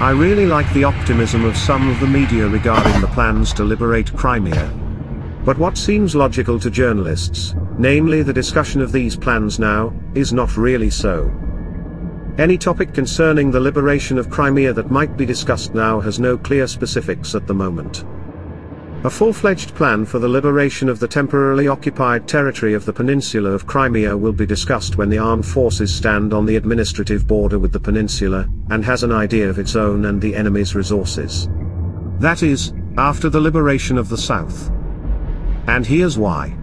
I really like the optimism of some of the media regarding the plans to liberate Crimea. But what seems logical to journalists, namely the discussion of these plans now, is not really so. Any topic concerning the liberation of Crimea that might be discussed now has no clear specifics at the moment. A full-fledged plan for the liberation of the temporarily occupied territory of the peninsula of Crimea will be discussed when the armed forces stand on the administrative border with the peninsula, and has an idea of its own and the enemy's resources. That is, after the liberation of the south. And here's why.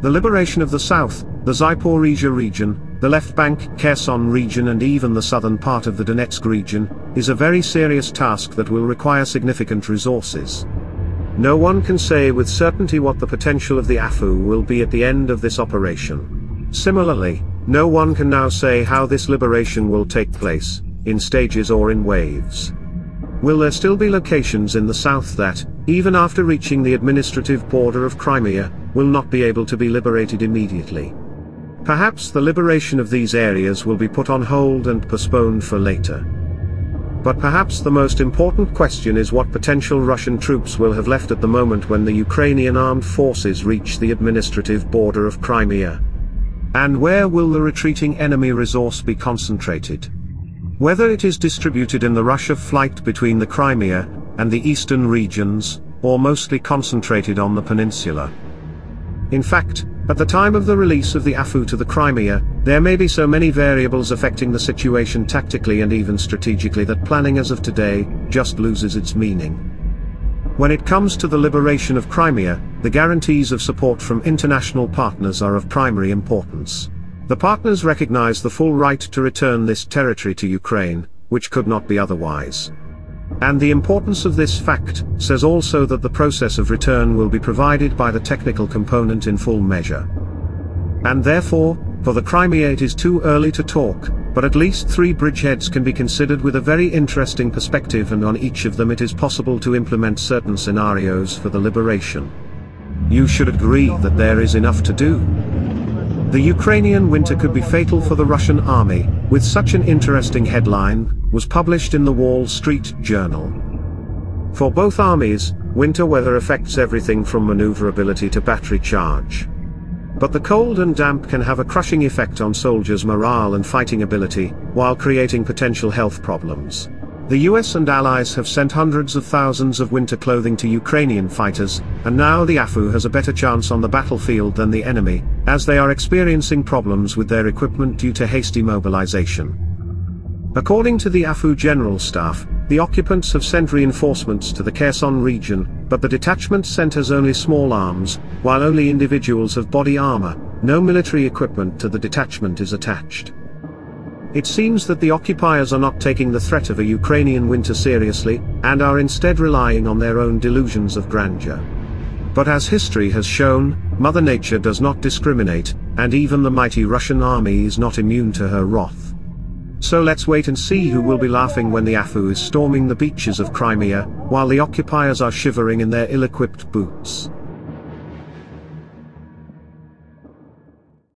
The liberation of the south, the Zaporizhia region, the left bank, Kherson region and even the southern part of the Donetsk region, is a very serious task that will require significant resources. No one can say with certainty what the potential of the AFU will be at the end of this operation. Similarly, no one can now say how this liberation will take place, in stages or in waves. Will there still be locations in the south that, even after reaching the administrative border of Crimea, will not be able to be liberated immediately? Perhaps the liberation of these areas will be put on hold and postponed for later. But perhaps the most important question is what potential Russian troops will have left at the moment when the Ukrainian armed forces reach the administrative border of Crimea. And where will the retreating enemy resource be concentrated? Whether it is distributed in the rush of flight between the Crimea and the eastern regions, or mostly concentrated on the peninsula. In fact, at the time of the release of the AFU to the Crimea, there may be so many variables affecting the situation tactically and even strategically that planning as of today, just loses its meaning. When it comes to the liberation of Crimea, the guarantees of support from international partners are of primary importance. The partners recognize the full right to return this territory to Ukraine, which could not be otherwise. And the importance of this fact says also that the process of return will be provided by the technical component in full measure. And therefore, for the Crimea it is too early to talk, but at least three bridgeheads can be considered with a very interesting perspective and on each of them it is possible to implement certain scenarios for the liberation. You should agree that there is enough to do. The Ukrainian winter could be fatal for the Russian army, with such an interesting headline, was published in the Wall Street Journal. For both armies, winter weather affects everything from maneuverability to battery charge. But the cold and damp can have a crushing effect on soldiers' morale and fighting ability, while creating potential health problems. The US and allies have sent hundreds of thousands of winter clothing to Ukrainian fighters, and now the AFU has a better chance on the battlefield than the enemy, as they are experiencing problems with their equipment due to hasty mobilization. According to the AFU General Staff, the occupants have sent reinforcements to the Kherson region, but the detachment sent has only small arms, while only individuals have body armor, no military equipment to the detachment is attached. It seems that the occupiers are not taking the threat of a Ukrainian winter seriously, and are instead relying on their own delusions of grandeur. But as history has shown, Mother Nature does not discriminate, and even the mighty Russian army is not immune to her wrath. So let's wait and see who will be laughing when the AFU is storming the beaches of Crimea, while the occupiers are shivering in their ill-equipped boots.